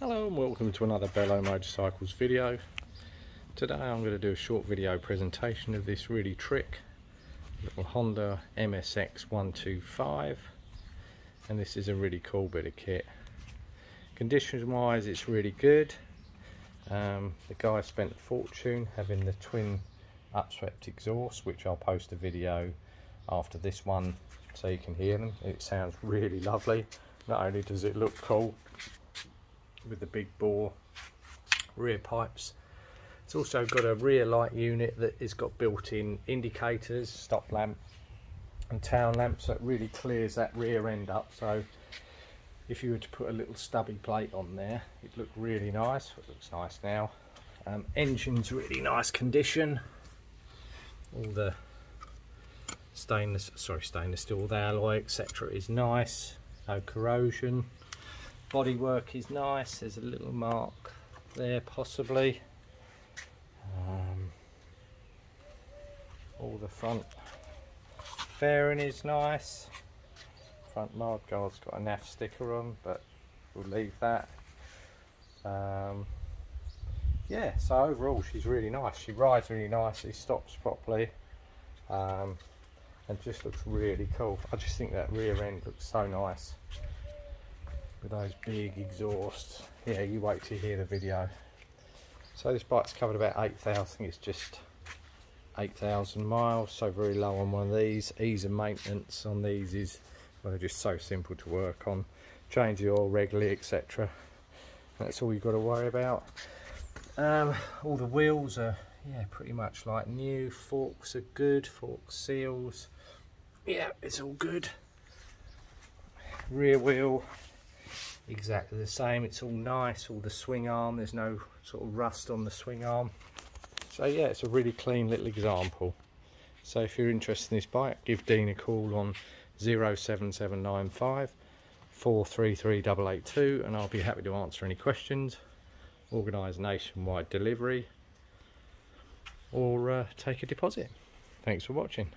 Hello and welcome to another Bello Motorcycles video. Today I'm going to do a short video presentation of this really trick little Honda MSX 125 and this is a really cool bit of kit. Conditions wise it's really good. Um, the guy spent a fortune having the twin upswept exhaust which I'll post a video after this one so you can hear them. It sounds really lovely. Not only does it look cool with the big bore rear pipes. It's also got a rear light unit that has got built-in indicators, stop lamp and town lamp so it really clears that rear end up. So if you were to put a little stubby plate on there it'd look really nice, it looks nice now. Um, engine's really nice condition, all the stainless, sorry stainless steel, the alloy etc is nice, no corrosion bodywork is nice. There's a little mark there possibly. Um, all the front fairing is nice. Front mud guard's got a NAF sticker on but we'll leave that. Um, yeah so overall she's really nice. She rides really nicely stops properly um, and just looks really cool. I just think that rear end looks so nice with those big exhausts. Yeah, you wait to hear the video. So this bike's covered about 8,000, I think it's just 8,000 miles, so very low on one of these. Ease of maintenance on these is, well, they're just so simple to work on. Change the oil regularly, etc. That's all you've got to worry about. Um, all the wheels are, yeah, pretty much like new. Forks are good, fork seals. Yeah, it's all good. Rear wheel, exactly the same. It's all nice all the swing arm. There's no sort of rust on the swing arm. So yeah it's a really clean little example. So if you're interested in this bike give Dean a call on 07795 433882 and I'll be happy to answer any questions organise nationwide delivery or uh, take a deposit. Thanks for watching